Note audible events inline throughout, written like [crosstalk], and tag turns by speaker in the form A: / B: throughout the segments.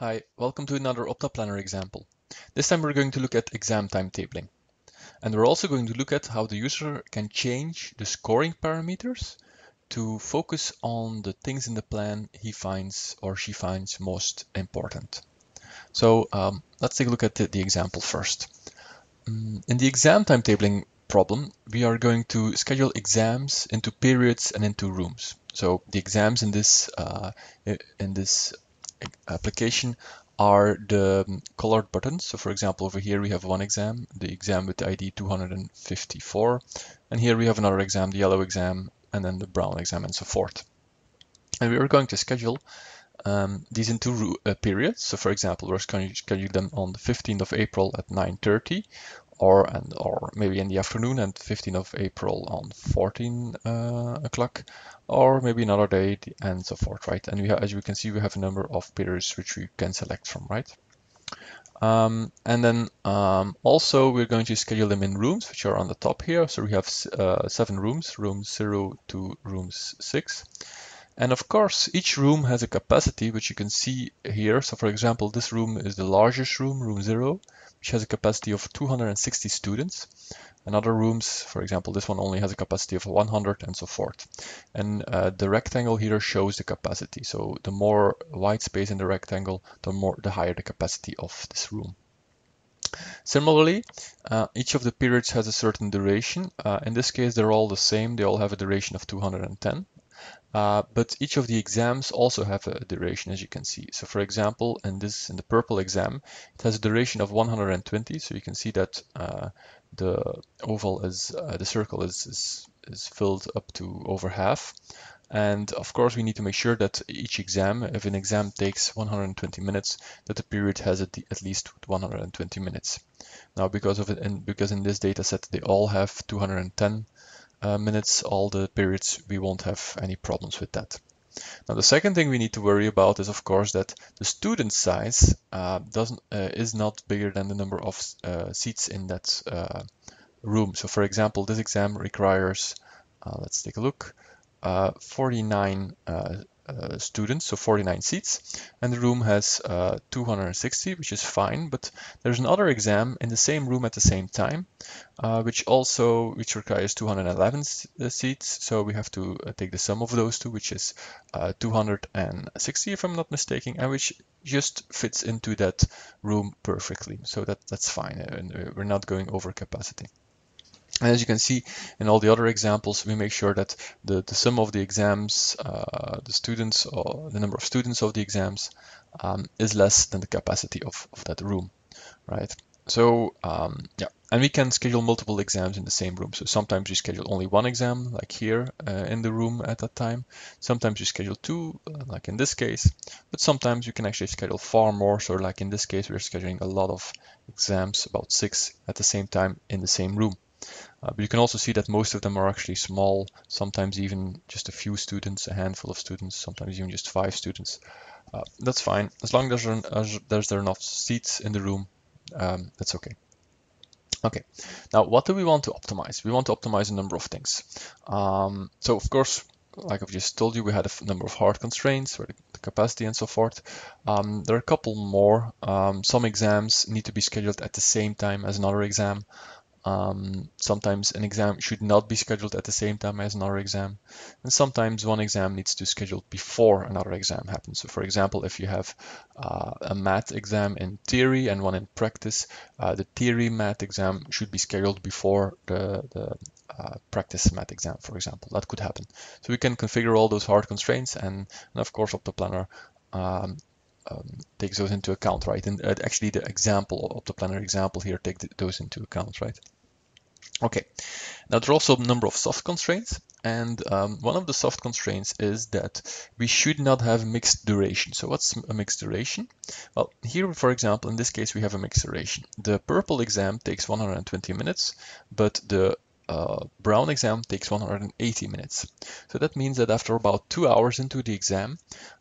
A: Hi, welcome to another Optaplanner example. This time we're going to look at exam timetabling. And we're also going to look at how the user can change the scoring parameters to focus on the things in the plan he finds or she finds most important. So um, let's take a look at the, the example first. Um, in the exam timetabling problem, we are going to schedule exams into periods and into rooms. So the exams in this uh, in this application are the colored buttons. So for example, over here we have one exam, the exam with the ID 254. And here we have another exam, the yellow exam, and then the brown exam and so forth. And we are going to schedule um, these into uh, periods. So for example, we're going to schedule them on the 15th of April at 9.30 or and or maybe in the afternoon and 15th of April on 14 uh, o'clock or maybe another day and so forth, right? And we have, as you can see, we have a number of periods which we can select from, right? Um, and then um, also we're going to schedule them in rooms, which are on the top here. So we have uh, seven rooms, rooms zero to rooms six. And of course, each room has a capacity, which you can see here. So for example, this room is the largest room, room zero, which has a capacity of 260 students. And other rooms, for example, this one only has a capacity of 100 and so forth. And uh, the rectangle here shows the capacity. So the more white space in the rectangle, the more the higher the capacity of this room. Similarly, uh, each of the periods has a certain duration. Uh, in this case, they're all the same. They all have a duration of 210. Uh, but each of the exams also have a duration, as you can see. So for example, in this, in the purple exam, it has a duration of 120. So you can see that uh, the oval is, uh, the circle is, is, is filled up to over half. And of course, we need to make sure that each exam, if an exam takes 120 minutes, that the period has at, at least 120 minutes. Now, because of it, and because in this data set they all have 210 uh, minutes, all the periods, we won't have any problems with that. Now the second thing we need to worry about is of course that the student size uh, doesn't uh, is not bigger than the number of uh, seats in that uh, room. So for example, this exam requires, uh, let's take a look, 49 uh, students, so 49 seats, and the room has uh, 260, which is fine, but there's another exam in the same room at the same time, uh, which also which requires 211 uh, seats, so we have to uh, take the sum of those two, which is 260 if I'm not mistaken, and which just fits into that room perfectly, so that that's fine, and we're not going over capacity. And as you can see in all the other examples, we make sure that the, the sum of the exams, uh, the students or the number of students of the exams um, is less than the capacity of, of that room, right? So um, yeah, and we can schedule multiple exams in the same room. So sometimes you schedule only one exam, like here uh, in the room at that time. Sometimes you schedule two, uh, like in this case. But sometimes you can actually schedule far more. So like in this case, we're scheduling a lot of exams, about six at the same time in the same room. Uh, but you can also see that most of them are actually small, sometimes even just a few students, a handful of students, sometimes even just five students. Uh, that's fine. As long as, as there's there enough seats in the room, um, that's okay. Okay, now what do we want to optimize? We want to optimize a number of things. Um, so of course, like I've just told you, we had a number of hard constraints, or the capacity and so forth. Um, there are a couple more. Um, some exams need to be scheduled at the same time as another exam. Um, sometimes an exam should not be scheduled at the same time as another exam. And sometimes one exam needs to schedule before another exam happens. So for example, if you have uh, a math exam in theory and one in practice, uh, the theory math exam should be scheduled before the, the uh, practice math exam, for example. That could happen. So we can configure all those hard constraints and, and of course Optaplanner um, um, takes those into account, right? And uh, actually the example of the planner example here take those into account, right? Okay, now there are also a number of soft constraints, and um, one of the soft constraints is that we should not have mixed duration. So what's a mixed duration? Well, here, for example, in this case, we have a mixed duration. The purple exam takes 120 minutes, but the uh, Brown exam takes 180 minutes. So that means that after about two hours into the exam,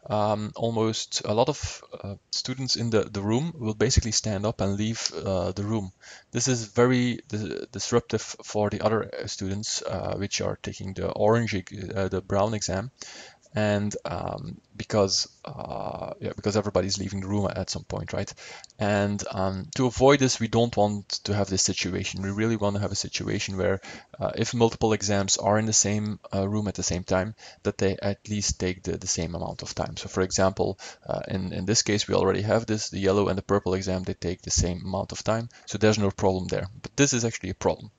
A: um, almost a lot of uh, students in the, the room will basically stand up and leave uh, the room. This is very disruptive for the other students uh, which are taking the orange, uh, the Brown exam. And um, because uh, yeah, because everybody's leaving the room at some point, right? And um, to avoid this, we don't want to have this situation. We really want to have a situation where uh, if multiple exams are in the same uh, room at the same time, that they at least take the, the same amount of time. So for example, uh, in, in this case, we already have this, the yellow and the purple exam, they take the same amount of time. So there's no problem there. But this is actually a problem.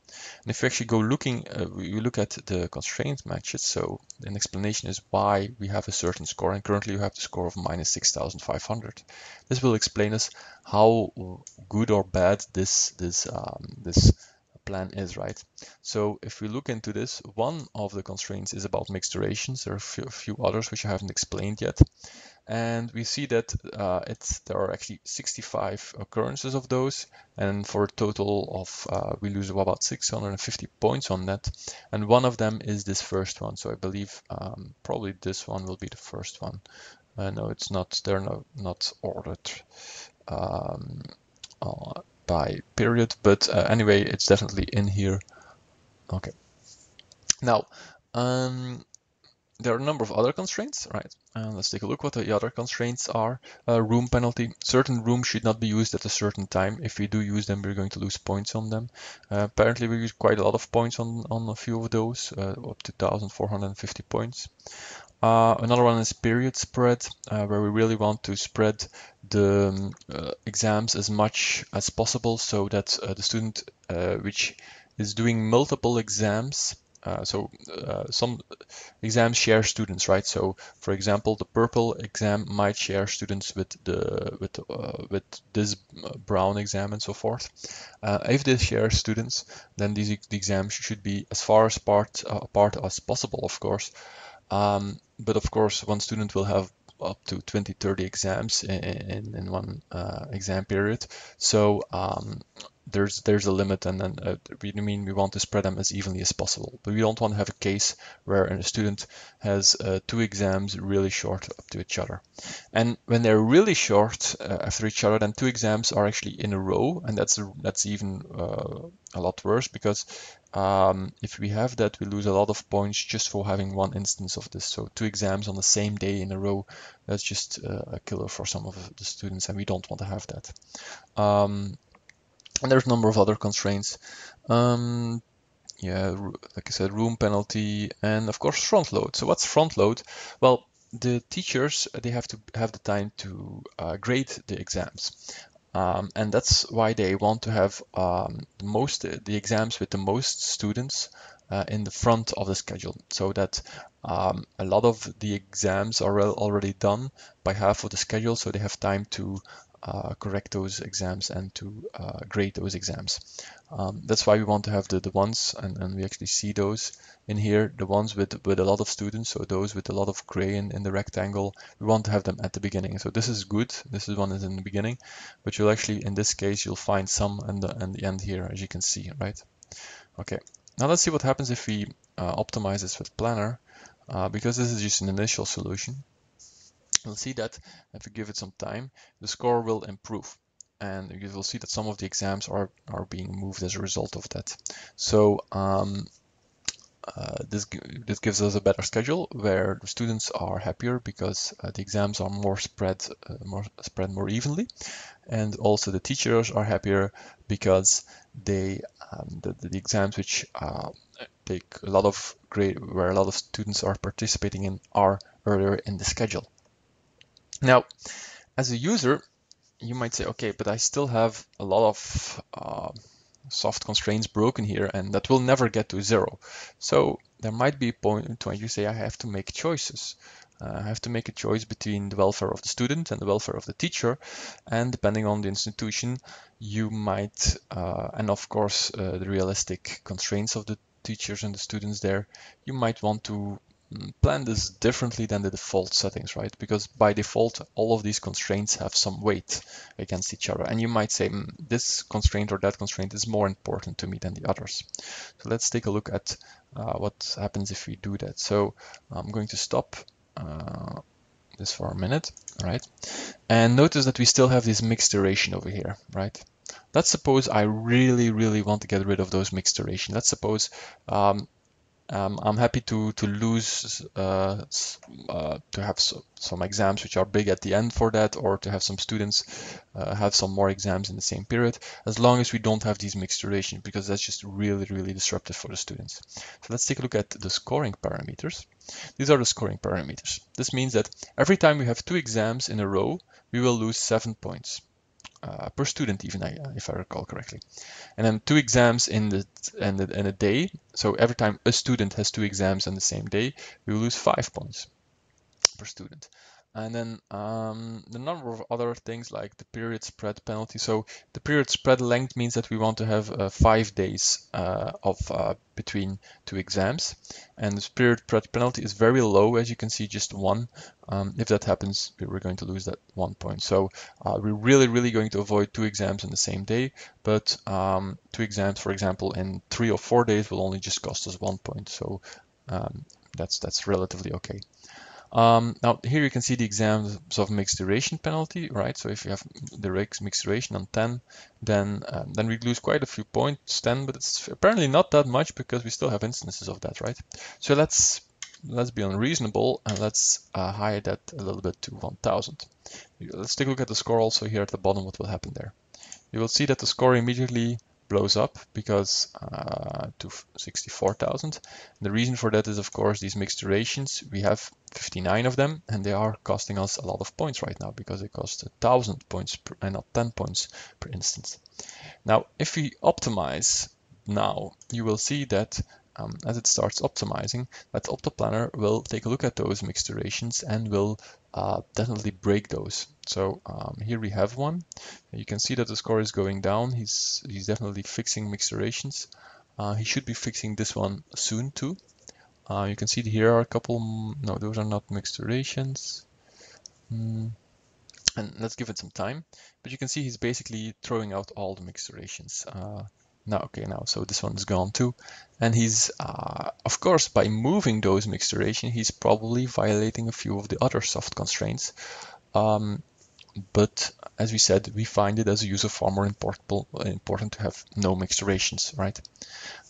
A: And if we actually go looking, uh, we look at the constraint matches. So an explanation is why we have a certain score, and currently you have the score of minus 6,500. This will explain us how good or bad this this um, this plan is, right? So if we look into this, one of the constraints is about mixed durations. There are a few, a few others which I haven't explained yet and we see that uh, it's there are actually 65 occurrences of those. And for a total of uh, we lose about 650 points on that. And one of them is this first one. So I believe um, probably this one will be the first one. Uh, no it's not they're no, not ordered um, uh, by period. But uh, anyway it's definitely in here. Okay. Now um, there are a number of other constraints, right? And let's take a look what the other constraints are. Uh, room penalty. Certain rooms should not be used at a certain time. If we do use them, we're going to lose points on them. Uh, apparently, we use quite a lot of points on, on a few of those, uh, up to 1,450 points. Uh, another one is period spread, uh, where we really want to spread the um, uh, exams as much as possible so that the student which is doing multiple exams uh, so uh, some exams share students, right? So for example, the purple exam might share students with the with uh, with this brown exam and so forth. Uh, if they share students, then these the exams should be as far as part uh, apart as possible, of course. Um, but of course, one student will have up to 20, 30 exams in, in, in one uh, exam period. So um, there's there's a limit and then uh, we mean we want to spread them as evenly as possible. But we don't want to have a case where a student has uh, two exams really short up to each other. And when they're really short uh, after each other then two exams are actually in a row. And that's that's even uh, a lot worse because um, if we have that we lose a lot of points just for having one instance of this. So two exams on the same day in a row that's just uh, a killer for some of the students and we don't want to have that. Um, and there's a number of other constraints. Um, yeah, like I said, room penalty, and of course front load. So what's front load? Well, the teachers they have to have the time to uh, grade the exams. Um, and that's why they want to have um, the most the exams with the most students uh, in the front of the schedule so that um, a lot of the exams are already done by half of the schedule so they have time to correct those exams and to uh, grade those exams. Um, that's why we want to have the, the ones, and, and we actually see those in here, the ones with, with a lot of students, so those with a lot of gray in, in the rectangle, we want to have them at the beginning. So this is good, this is one is in the beginning, but you'll actually, in this case, you'll find some in the, in the end here, as you can see, right? Okay, now let's see what happens if we uh, optimize this with Planner, uh, because this is just an initial solution you'll see that if you give it some time, the score will improve. And you will see that some of the exams are, are being moved as a result of that. So um, uh, this, this gives us a better schedule where the students are happier because uh, the exams are more spread uh, more spread more evenly and also the teachers are happier because they um, the, the, exams which uh, take a lot of grade where a lot of students are participating in are earlier in the schedule now, as a user, you might say, okay, but I still have a lot of uh, soft constraints broken here and that will never get to zero. So there might be a point when you say I have to make choices. Uh, I have to make a choice between the welfare of the student and the welfare of the teacher. And depending on the institution, you might, uh, and of course, uh, the realistic constraints of the teachers and the students there, you might want to plan this differently than the default settings, right? Because by default, all of these constraints have some weight against each other. And you might say, mm, this constraint or that constraint is more important to me than the others. So let's take a look at uh, what happens if we do that. So I'm going to stop uh, this for a minute, right? And notice that we still have this mixed duration over here, right? Let's suppose I really, really want to get rid of those mixed duration. Let's suppose um, Um, I'm happy to to lose uh, uh, to have so, some exams which are big at the end for that, or to have some students uh, have some more exams in the same period, as long as we don't have these mixed durations, because that's just really really disruptive for the students. So let's take a look at the scoring parameters. These are the scoring parameters. This means that every time we have two exams in a row, we will lose seven points uh, per student, even if I recall correctly. And then two exams in the, in the in a day. So every time a student has two exams on the same day, we lose five points per student. And then um, the number of other things like the period spread penalty. So the period spread length means that we want to have uh, five days uh, of uh, between two exams. And the period spread penalty is very low, as you can see, just one. Um, if that happens, we're going to lose that one point. So uh, we're really, really going to avoid two exams in the same day. But um, two exams, for example, in three or four days will only just cost us one point. So um, that's that's relatively okay. Um, now here you can see the exams of mixed duration penalty, right? So if you have the mixed duration on 10, then um, then we lose quite a few points, 10, but it's apparently not that much because we still have instances of that, right? So let's let's be unreasonable and let's uh, hide that a little bit to 1000. Let's take a look at the score also here at the bottom, what will happen there. You will see that the score immediately blows up because uh, to 64,000. The reason for that is, of course, these mixed durations. We have 59 of them, and they are costing us a lot of points right now because they cost 1,000 points per, and not 10 points per instance. Now, if we optimize now, you will see that um, as it starts optimizing, that OptaPlanner will take a look at those mixed durations and will uh, definitely break those. So um, here we have one. You can see that the score is going down. He's, he's definitely fixing mixed durations. Uh, he should be fixing this one soon too. Uh, you can see here are a couple, no, those are not mixed durations. Mm. And let's give it some time. But you can see he's basically throwing out all the mixed durations. Uh, now, okay, now, so this one's gone too. And he's, uh, of course, by moving those mixed duration, he's probably violating a few of the other soft constraints. Um, but as we said, we find it as a user far more important, to have no mixed durations, right?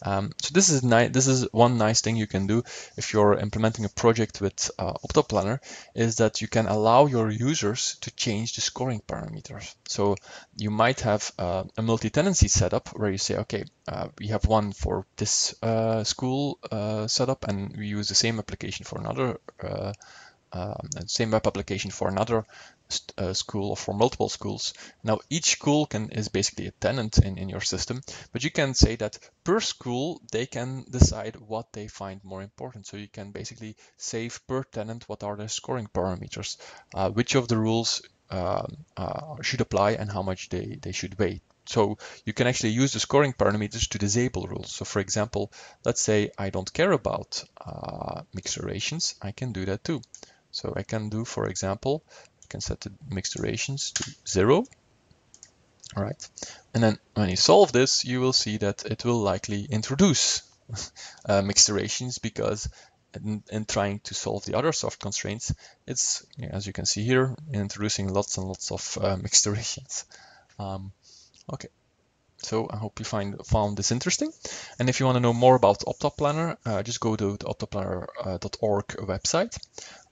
A: Um, so this is nice. This is one nice thing you can do if you're implementing a project with uh, OptaPlanner is that you can allow your users to change the scoring parameters. So you might have uh, a multi-tenancy setup where you say, okay, uh, we have one for this uh, school uh, setup, and we use the same application for another uh, um, same web application for another uh, school or for multiple schools. Now each school can is basically a tenant in, in your system, but you can say that per school they can decide what they find more important. So you can basically save per tenant what are the scoring parameters, uh, which of the rules um, uh, should apply and how much they, they should weigh. So you can actually use the scoring parameters to disable rules. So for example, let's say I don't care about uh, mixed durations, I can do that too. So I can do, for example, can set the mix durations to zero. All right. And then when you solve this, you will see that it will likely introduce [laughs] uh, mixed durations because in, in, trying to solve the other soft constraints, it's, as you can see here, introducing lots and lots of uh, [laughs] durations. Um, okay. So I hope you find found this interesting. And if you want to know more about OptaPlanner, uh, just go to the optaplanner.org website.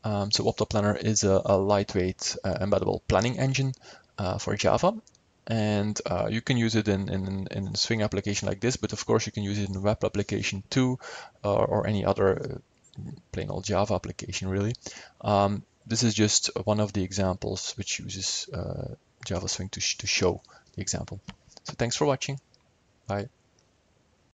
A: Um, so OptaPlanner is a, a lightweight uh, embeddable planning engine uh, for Java. And uh, you can use it in, in, in, a Swing application like this, but of course you can use it in a web application too, or, or any other uh, plain old Java application really. Um, this is just one of the examples which uses uh, Java Swing to, sh to show the example. So thanks for watching. Bye.